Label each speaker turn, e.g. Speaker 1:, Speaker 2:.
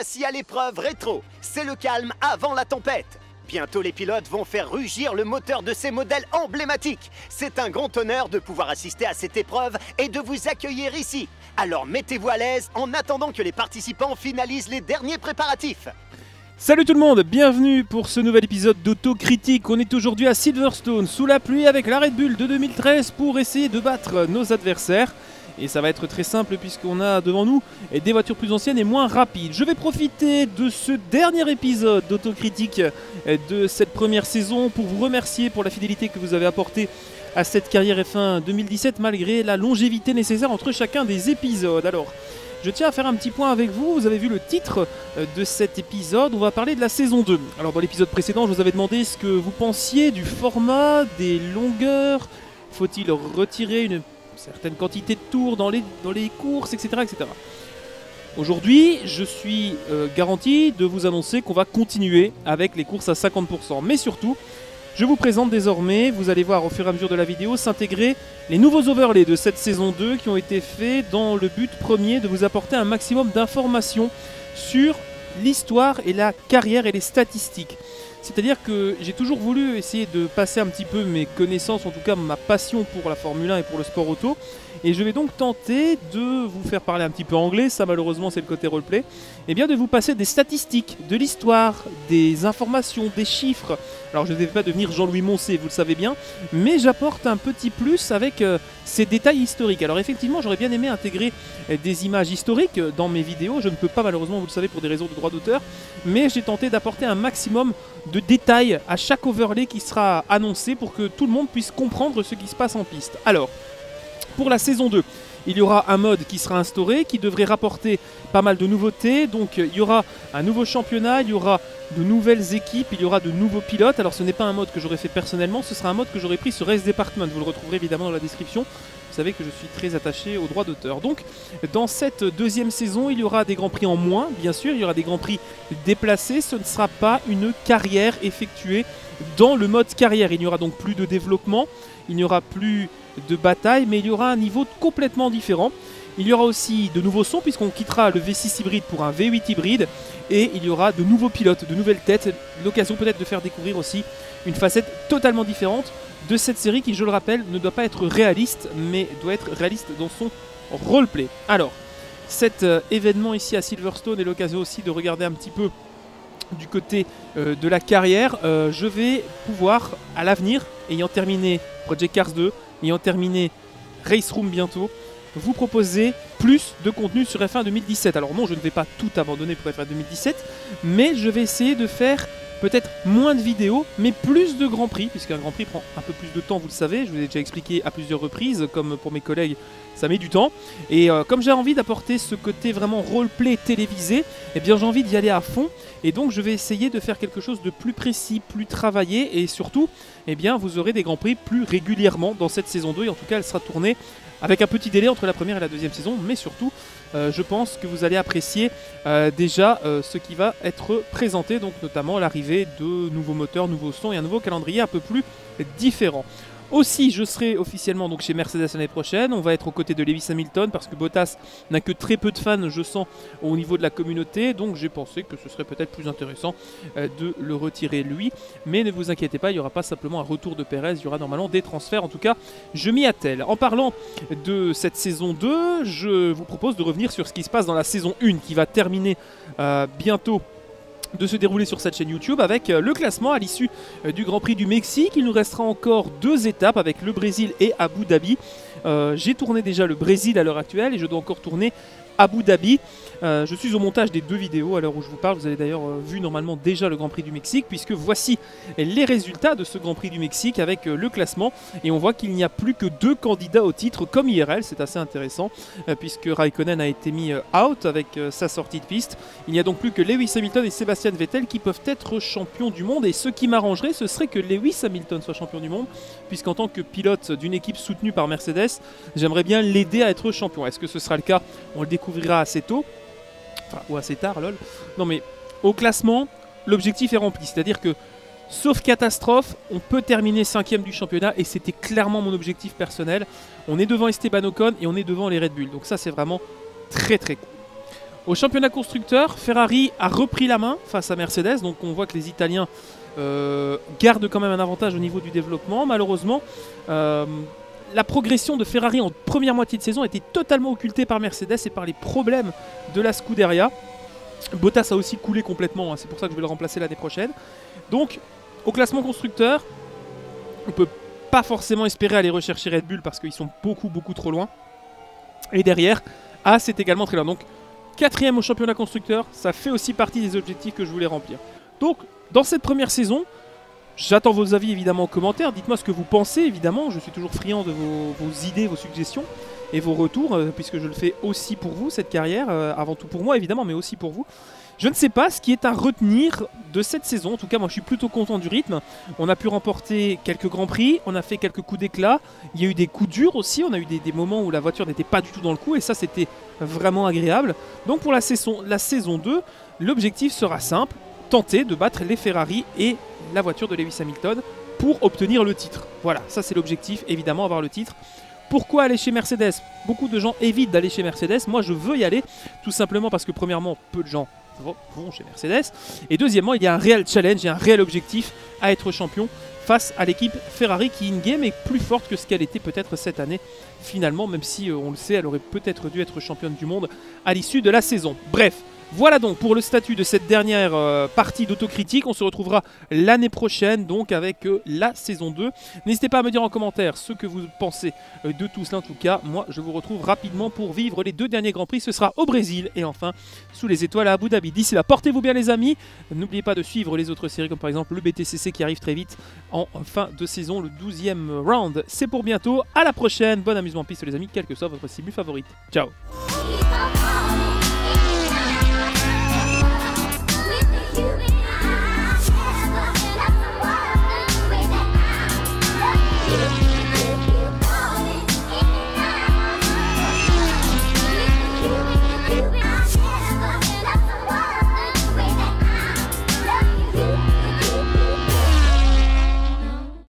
Speaker 1: voici à l'épreuve rétro. C'est le calme avant la tempête. Bientôt les pilotes vont faire rugir le moteur de ces modèles emblématiques. C'est un grand honneur de pouvoir assister à cette épreuve et de vous accueillir ici. Alors mettez-vous à l'aise en attendant que les participants finalisent les derniers préparatifs.
Speaker 2: Salut tout le monde, bienvenue pour ce nouvel épisode d'Autocritique. On est aujourd'hui à Silverstone, sous la pluie avec la Red Bull de 2013 pour essayer de battre nos adversaires. Et ça va être très simple puisqu'on a devant nous des voitures plus anciennes et moins rapides. Je vais profiter de ce dernier épisode d'autocritique de cette première saison pour vous remercier pour la fidélité que vous avez apportée à cette carrière F1 2017 malgré la longévité nécessaire entre chacun des épisodes. Alors, je tiens à faire un petit point avec vous. Vous avez vu le titre de cet épisode. On va parler de la saison 2. Alors, dans l'épisode précédent, je vous avais demandé ce que vous pensiez du format, des longueurs. Faut-il retirer une certaines quantités de tours dans les, courses, etc. etc. Aujourd'hui, je suis euh, garanti de vous annoncer qu'on va continuer avec les courses à 50%. Mais surtout, je vous présente désormais, vous allez voir au fur et à mesure de la vidéo, s'intégrer les nouveaux overlays de cette saison 2 qui ont été faits dans le but premier de vous apporter un maximum d'informations sur l'histoire et la carrière et les statistiques. C'est-à-dire que j'ai toujours voulu essayer de passer un petit peu mes connaissances, en tout cas ma passion pour la Formule 1 et pour le sport auto. Et je vais donc tenter de vous faire parler un petit peu anglais, ça malheureusement c'est le côté roleplay, et eh bien de vous passer des statistiques, de l'histoire, des informations, des chiffres. Alors je ne vais pas devenir Jean-Louis Moncé, vous le savez bien, mais j'apporte un petit plus avec euh, ces détails historiques. Alors effectivement j'aurais bien aimé intégrer euh, des images historiques euh, dans mes vidéos, je ne peux pas malheureusement, vous le savez, pour des raisons de droit d'auteur, mais j'ai tenté d'apporter un maximum de détails à chaque overlay qui sera annoncé pour que tout le monde puisse comprendre ce qui se passe en piste. Alors, pour la saison 2. Il y aura un mode qui sera instauré, qui devrait rapporter pas mal de nouveautés. Donc il y aura un nouveau championnat, il y aura de nouvelles équipes, il y aura de nouveaux pilotes. Alors ce n'est pas un mode que j'aurais fait personnellement, ce sera un mode que j'aurais pris sur Race Department. Vous le retrouverez évidemment dans la description. Vous savez que je suis très attaché aux droits d'auteur. Donc dans cette deuxième saison, il y aura des grands prix en moins, bien sûr, il y aura des grands prix déplacés. Ce ne sera pas une carrière effectuée dans le mode carrière. Il n'y aura donc plus de développement, il n'y aura plus de bataille, mais il y aura un niveau complètement différent. Il y aura aussi de nouveaux sons puisqu'on quittera le V6 hybride pour un V8 hybride et il y aura de nouveaux pilotes, de nouvelles têtes, l'occasion peut-être de faire découvrir aussi une facette totalement différente de cette série qui, je le rappelle, ne doit pas être réaliste mais doit être réaliste dans son roleplay. Alors, cet euh, événement ici à Silverstone est l'occasion aussi de regarder un petit peu du côté euh, de la carrière. Euh, je vais pouvoir, à l'avenir, ayant terminé Project Cars 2, ayant terminé Race Room bientôt, vous proposer plus de contenu sur F1 2017. Alors non, je ne vais pas tout abandonner pour F1 2017, mais je vais essayer de faire peut-être moins de vidéos, mais plus de Grand Prix, puisqu'un Grand Prix prend un peu plus de temps, vous le savez, je vous ai déjà expliqué à plusieurs reprises, comme pour mes collègues, ça met du temps. Et euh, comme j'ai envie d'apporter ce côté vraiment roleplay télévisé, eh bien j'ai envie d'y aller à fond, et donc je vais essayer de faire quelque chose de plus précis, plus travaillé, et surtout, eh bien vous aurez des Grands Prix plus régulièrement dans cette saison 2, et en tout cas elle sera tournée avec un petit délai entre la première et la deuxième saison, mais surtout, euh, je pense que vous allez apprécier euh, déjà euh, ce qui va être présenté, donc notamment l'arrivée de nouveaux moteurs, nouveaux sons et un nouveau calendrier un peu plus différent. Aussi, je serai officiellement donc chez Mercedes l'année prochaine. On va être aux côtés de Lewis Hamilton parce que Bottas n'a que très peu de fans, je sens, au niveau de la communauté. Donc j'ai pensé que ce serait peut-être plus intéressant euh, de le retirer lui. Mais ne vous inquiétez pas, il n'y aura pas simplement un retour de Perez, il y aura normalement des transferts. En tout cas, je m'y attelle. En parlant de cette saison 2, je vous propose de revenir sur ce qui se passe dans la saison 1 qui va terminer euh, bientôt de se dérouler sur cette chaîne YouTube avec euh, le classement à l'issue euh, du Grand Prix du Mexique. Il nous restera encore deux étapes avec le Brésil et Abu Dhabi. Euh, j'ai tourné déjà le Brésil à l'heure actuelle et je dois encore tourner Abu Dhabi. Euh, je suis au montage des deux vidéos à l'heure où je vous parle. Vous avez d'ailleurs euh, vu normalement déjà le Grand Prix du Mexique, puisque voici les résultats de ce Grand Prix du Mexique avec euh, le classement. Et on voit qu'il n'y a plus que deux candidats au titre, comme IRL. C'est assez intéressant, puisque Raikkonen a été mis out avec sa sortie de piste. Il n'y a donc plus que Lewis Hamilton et Sébastien Vettel qui peuvent être champions du monde. Et ce qui m'arrangerait, ce serait que Lewis Hamilton soit champion du monde, puisqu'en tant que pilote d'une équipe soutenue par Mercedes, j'aimerais bien l'aider à être champion. Est-ce que ce sera le cas? On le découvrira assez tôt ou assez tard, lol. Non mais au classement, l'objectif est rempli. C'est-à-dire que, sauf catastrophe, on peut terminer cinquième du championnat et c'était clairement mon objectif personnel. On est devant Esteban Ocon et on est devant les Red Bull. Donc ça c'est vraiment très très cool. Au championnat constructeur, Ferrari a repris la main face à Mercedes, donc on voit que les Italiens euh, gardent quand même un avantage au niveau du développement. Malheureusement, euh, la progression de Ferrari en première moitié de saison a été totalement occultée par Mercedes et par les problèmes de la Scuderia. Bottas a aussi coulé complètement, hein, c'est pour ça que je vais le remplacer l'année prochaine. Donc, au classement constructeur, on peut pas forcément espérer aller rechercher Red Bull parce qu'ils sont beaucoup beaucoup trop loin. Et derrière, A c'est également très loin. Donc quatrième au championnat constructeur, ça fait aussi partie des objectifs que je voulais remplir. Donc dans cette première saison, j'attends vos avis évidemment en commentaire. Dites-moi ce que vous pensez évidemment. Je suis toujours friand de vos, idées, vos suggestions et vos retours, euh, puisque je le fais aussi pour vous cette carrière, euh, avant tout pour moi évidemment, mais aussi pour vous. Je ne sais pas ce qui est à retenir de cette saison. En tout cas, moi, je suis plutôt content du rythme. On a pu remporter quelques grands prix, on a fait quelques coups d'éclat. Il y a eu des coups durs aussi. On a eu des, des moments où la voiture n'était pas du tout dans le coup, et ça, c'était vraiment agréable. Donc, pour la saison, la saison 2, l'objectif sera simple tenter de battre les Ferrari et la voiture de Lewis Hamilton pour obtenir le titre. Voilà, ça c'est l'objectif, évidemment, avoir le titre. Pourquoi aller chez Mercedes? Beaucoup de gens évitent d'aller chez Mercedes. Moi, je veux y aller, tout simplement parce que, premièrement, peu de gens vont chez Mercedes. Et deuxièmement, il y a un réel challenge, a un réel objectif à être champion face à l'équipe Ferrari qui in-game est plus forte que ce qu'elle était peut-être cette année finalement, même si euh, on le sait, elle aurait peut-être dû être championne du monde à l'issue de la saison. Bref, voilà donc pour le statut de cette dernière euh, partie d'autocritique. On se retrouvera l'année prochaine donc avec euh, la saison 2. N'hésitez pas à me dire en commentaire ce que vous pensez euh, de tout cela en tout cas. Moi je vous retrouve rapidement pour vivre les deux derniers Grands Prix. Ce sera au Brésil et enfin sous les étoiles à Abu Dhabi. D'ici là, portez-vous bien les amis. N'oubliez pas de suivre les autres séries comme par exemple le BTCC qui arrive très vite en fin de saison, le 12e round. C'est pour bientôt. À la prochaine. Bon amusement piste les amis, quelle que soit votre cible favorite. Ciao